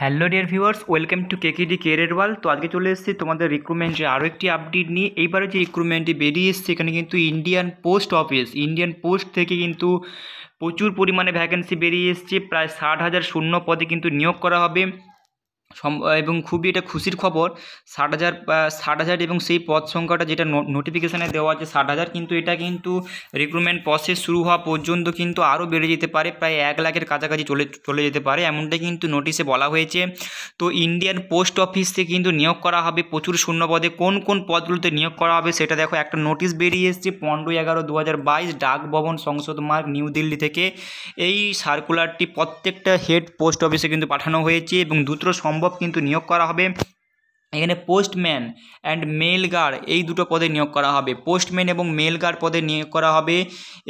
Hello dear viewers, welcome to K KD career wall. তো আজকে চলে এসেছি তোমাদের রিক্রুটমেন্টের আরও একটি আপডেট নিয়ে। এইবারে যে রিক্রুটমেন্টটি বেরিয়ে এসেছে, এখানে কিন্তু Indian post office Indian post থেকে কিন্তু প্রচুর পরিমাণে ভ্যাকেন্সি বেরিয়ে এসছে। প্রায় ষাট হাজার শূন্য পদে কিন্তু নিয়োগ করা হবে। এবং খুবই এটা খুশির খবর, ষাট হাজার ষাট হাজার এবং সেই পদ সংখ্যাটা যেটা নোটিফিকেশানে দেওয়া আছে ষাট হাজার, কিন্তু এটা কিন্তু রিক্রুটমেন্ট প্রসেস শুরু হওয়া পর্যন্ত কিন্তু আরও বেড়ে যেতে পারে, প্রায় এক লাখের কাছাকাছি চলে চলে যেতে পারে, এমনটাই কিন্তু নোটিশে বলা হয়েছে। তো ইন্ডিয়ান পোস্ট অফিস কিন্তু নিয়োগ করা হবে, প্রচুর শূন্য পদে, কোন কোন পদগুলোতে নিয়োগ করা হবে সেটা দেখো, একটা নোটিশ বেরিয়ে এসেছে পনেরোই এগারো দু হাজার বাইশ, ডাক ভবন সংসদ মার্গ, নিউ দিল্লি থেকে। এই সার্কুলারটি প্রত্যেকটা হেড পোস্ট অফিসে কিন্তু পাঠানো হয়েছে এবং দ্রুত সম্ভব কিন্তু নিয়োগ করা হবে। এখানে পোস্টম্যান অ্যান্ড মেল গার্ড এই দুটো পদে নিয়োগ করা হবে। পোস্টম্যান এবং মেল গার্ড পদে নিয়োগ করা হবে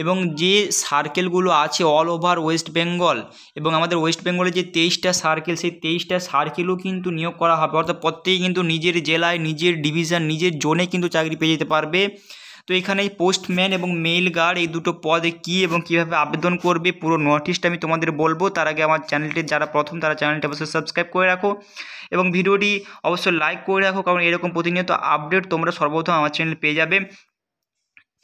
এবং যে সার্কেলগুলো আছে অল ওভার ওয়েস্ট বেঙ্গল এবং আমাদের ওয়েস্ট বেঙ্গলে যে তেইশটা সার্কেল সেই তেইশটা সার্কেলও কিন্তু নিয়োগ করা হবে। অর্থাৎ প্রত্যেকে কিন্তু নিজের জেলায়, নিজের ডিভিশন নিজের জোনে কিন্তু চাকরি পেয়ে যেতে পারবে। তো এখানে এই পোস্টম্যান এবং মেইল গার্ড এই দুটো পদে কি এবং কীভাবে আবেদন করবে, পুরো নোটিশটা আমি তোমাদের বলব। তার আগে আমার চ্যানেলটি যারা প্রথম, তারা চ্যানেলটি অবশ্যই সাবস্ক্রাইব করে রাখো এবং ভিডিওটি অবশ্যই লাইক করে রাখো, কারণ এরকম প্রতিনিয়ত আপডেট তোমরা সর্বপ্রথম আমার চ্যানেল পেয়ে যাবে।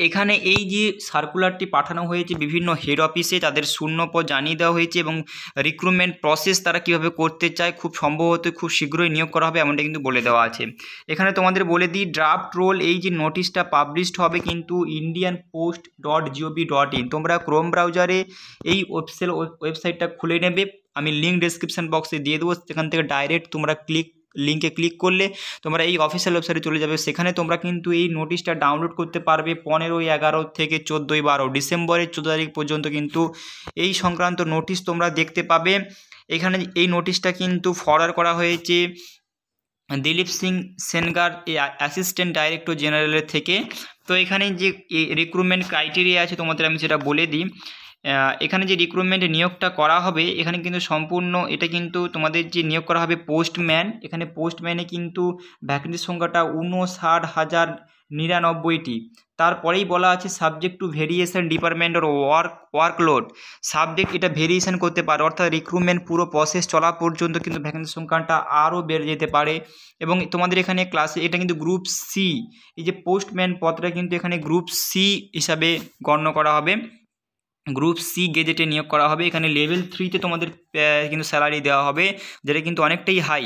এখানে এই যে সার্কুলারটি পাঠানো হয়েছে, বিভিন্ন হেড অফিসে তাদের শূন্য পদ জানিয়ে দেওয়া হয়েছে এবং রিক্রুটমেন্ট প্রসেস তারা কীভাবে করতে চায়, খুব সম্ভবত খুব শীঘ্রই নিয়োগ করা হবে এমনটা কিন্তু বলে দেওয়া আছে। এখানে তোমাদের বলে দিই ড্রাফট রোল এই যে নোটিশটা পাবলিশড হবে কিন্তু Indian post dot gov dot in তোমরা ক্রোম ব্রাউজারে এই ওয়েবসেল ওয়েবসাইটটা খুলে নেবে। আমি লিঙ্ক ডিসক্রিপশান বক্সে দিয়ে দেবো, সেখান থেকে ডাইরেক্ট তোমরা ক্লিক লিঙ্কে ক্লিক করলে তোমরা এই অফিসিয়াল ওয়েবসাইটে চলে যাবে। সেখানে তোমরা কিন্তু এই নোটিশটা ডাউনলোড করতে পারবে পনেরোই এগারো থেকে চোদ্দোই বারো ডিসেম্বরের চোদ্দ তারিখ পর্যন্ত কিন্তু এই সংক্রান্ত নোটিশ তোমরা দেখতে পাবে। এখানে এই নোটিশটা কিন্তু ফরওয়ার্ড করা হয়েছে দিলীপ সিং সেনগার এই অ্যাসিস্ট্যান্ট ডাইরেক্টর জেনারেলের থেকে। তো এখানে যে রিক্রুটমেন্ট ক্রাইটেরিয়া আছে তোমাদের আমি সেটা বলে দিই। এখানে যে রিক্রুটমেন্ট নিয়োগটা করা হবে, এখানে কিন্তু সম্পূর্ণ এটা কিন্তু তোমাদের যে নিয়োগ করা হবে পোস্টম্যান এখানে পোস্টম্যানে কিন্তু ভ্যাকেন্সির সংখ্যাটা উনষাট হাজার নিরানব্বইটি। তারপরেই বলা আছে subject to variation department or work workload subject এটা ভেরিয়েশন করতে পারে, অর্থাৎ রিক্রুটমেন্ট পুরো প্রসেস চলা পর্যন্ত কিন্তু ভ্যাকেন্সির সংখ্যাটা আরও বেড়ে যেতে পারে। এবং তোমাদের এখানে ক্লাসে এটা কিন্তু গ্রুপ সি এই যে পোস্টম্যান পদটা কিন্তু এখানে গ্রুপ সি হিসাবে গণ্য করা হবে। গ্রুপ সি গেজেটে নিয়োগ করা হবে। এখানে লেভেল থ্রিতে তোমাদের কিন্তু স্যালারি দেওয়া হবে, যেটা কিন্তু অনেকটাই হাই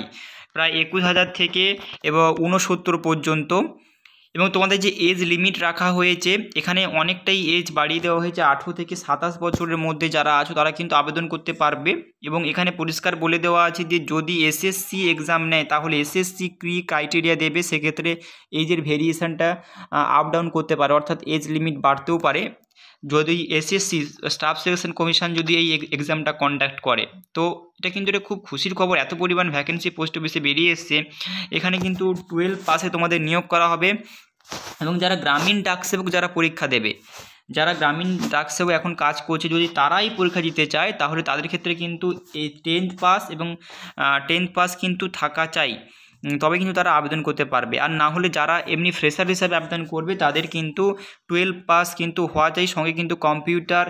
প্রায় একুশ হাজার থেকে এবং ঊনসত্তর পর্যন্ত। এবং তোমাদের যে এজ লিমিট রাখা হয়েছে, এখানে অনেকটাই এজ বাড়িয়ে দেওয়া হয়েছে। আঠেরো থেকে সাতাশ বছরের মধ্যে যারা আছো, তারা কিন্তু আবেদন করতে পারবে। এবং এখানে পরিষ্কার বলে দেওয়া আছে যে, যদি এসএসসি এক্সাম নেয়, তাহলে এসএসসি কী ক্রাইটেরিয়া দেবে। সেক্ষেত্রে এজের ভেরিয়েশনটা আপ ডাউন করতে পারে। অর্থাৎ এজ লিমিট বাড়তেও পারে। যদি এসএসসি স্টাফ সিলেকশন কমিশন যদি এই এক্সামটা কন্ডাক্ট করে, তো এটা কিন্তু এটা খুব খুশির খবর। এত পরিমাণ ভ্যাকেন্সি পোস্ট অফিসে বেরিয়ে এসছে। এখানে কিন্তু টুয়েলভ পাসে তোমাদের নিয়োগ করা হবে এবং যারা গ্রামীণ ডাকসেবক যারা পরীক্ষা দেবে, যারা গ্রামীণ ডাকসেবক এখন কাজ করছে, যদি তারাই পরীক্ষা দিতে চায়, তাহলে তাদের ক্ষেত্রে কিন্তু এই টেন্থ পাস এবং টেন্থ পাস কিন্তু থাকা চাই। তবে কিন্তু তারা আবেদন করতে পারবে। আর না হলে যারা এমনি ফ্রেশার হিসাবে আবেদন করবে, তাদের কিন্তু টুয়েলভ পাস কিন্তু হওয়া চাই সঙ্গে কিন্তু কম্পিউটার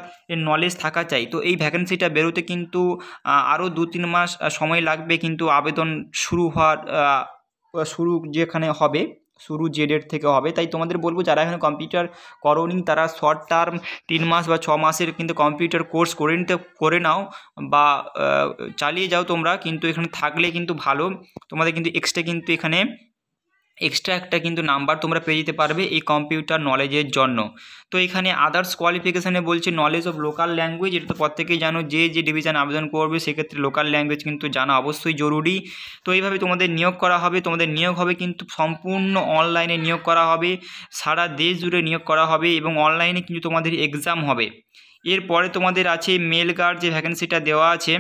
নলেজ থাকা চাই। তো এই ভ্যাকেন্সিটা বেরোতে কিন্তু আরও দু তিন মাস সময় লাগবে কিন্তু আবেদন শুরু হওয়ার শুরু যেখানে হবে। শুরু যে ডেট থেকে হবে। তাই তোমাদের বলব, যারা এখানে কম্পিউটার করনি, তারা শর্ট টার্ম তিন মাস বা ছ মাসের কিন্তু কম্পিউটার কোর্স করে নিতে, করে নাও বা চালিয়ে যাও তোমরা। কিন্তু এখানে থাকলে কিন্তু ভালো। তোমাদের কিন্তু এক্সট্রা কিন্তু এখানে এক্সট্রা একটা কিন্তু নাম্বার তোমরা পেয়ে যেতে পারবে এই কম্পিউটার নলেজের জন্য। তো এখানে আদার্স কোয়ালিফিকেশানে বলছে নলেজ অফ লোকাল ল্যাঙ্গুয়েজ এটা তো প্রত্যেকেই জানো, যে যে ডিভিশন আবেদন করবে সেক্ষেত্রে লোকাল ল্যাঙ্গুয়েজ কিন্তু জানা অবশ্যই জরুরি। তো এইভাবে তোমাদের নিয়োগ করা হবে, তোমাদের নিয়োগ হবে কিন্তু সম্পূর্ণ অনলাইনে নিয়োগ করা হবে, সারা দেশ জুড়ে নিয়োগ করা হবে এবং অনলাইনে কিন্তু তোমাদের এক্সাম হবে। এরপরে তোমাদের আছে মেল গার্ড যে ভ্যাকেন্সিটা দেওয়া আছে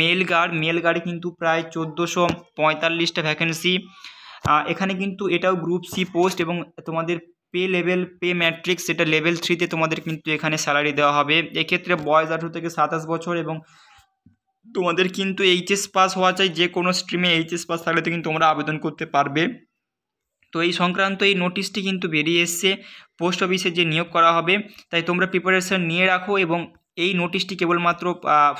মেল গার্ড মেল গার্ডে কিন্তু প্রায় চোদ্দোশো পঁয়তাল্লিশটা ভ্যাকেন্সি এখানে কিন্তু এটাও গ্রুপ সি পোস্ট এবং তোমাদের পে লেভেল পে ম্যাট্রিক্স সেটা লেভেল থ্রিতে তোমাদের কিন্তু এখানে স্যালারি দেওয়া হবে। এক্ষেত্রে বয়স আঠেরো থেকে সাতাশ বছর এবং তোমাদের কিন্তু এইচএস পাস হওয়া চাই, যে কোনো স্ট্রিমে এইচএস পাস থাকলে তো কিন্তু তোমরা আবেদন করতে পারবে। তো এই সংক্রান্ত এই নোটিশটি কিন্তু বেরিয়ে এসছে পোস্ট অফিসে যে নিয়োগ করা হবে, তাই তোমরা প্রিপারেশন নিয়ে রাখো এবং এই নোটিশটি কেবলমাত্র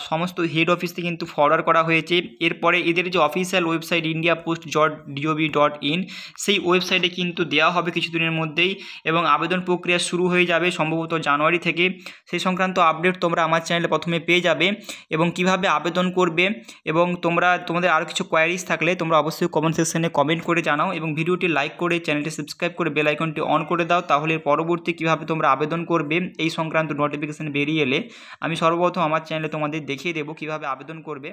সমস্ত হেড অফিসে কিন্তু ফরওয়ার্ড করা হয়েছে। এরপরে এদের যে official website India post dot DOB dot in সেই ওয়েবসাইটে কিন্তু দেওয়া হবে কিছুদিনের মধ্যেই এবং আবেদন প্রক্রিয়া শুরু হয়ে যাবে সম্ভবত জানুয়ারি থেকে। সেই সংক্রান্ত আপডেট তোমরা আমার চ্যানেলে প্রথমে পেয়ে যাবে এবং কীভাবে আবেদন করবে এবং তোমরা, তোমাদের আরও কিছু কোয়ারিজ থাকলে তোমরা অবশ্যই কমেন্ট সেকশনে কমেন্ট করে জানাও এবং ভিডিওটি লাইক করে চ্যানেলটি সাবস্ক্রাইব করে বেল আইকনটি অন করে দাও। তাহলে পরবর্তী কীভাবে তোমরা আবেদন করবে এই সংক্রান্ত নোটিফিকেশান বেরিয়ে এলে আমি সর্বপ্রথম আমার চ্যানেলে তোমাদের দেখিয়ে দেবো কীভাবে আবেদন করবে।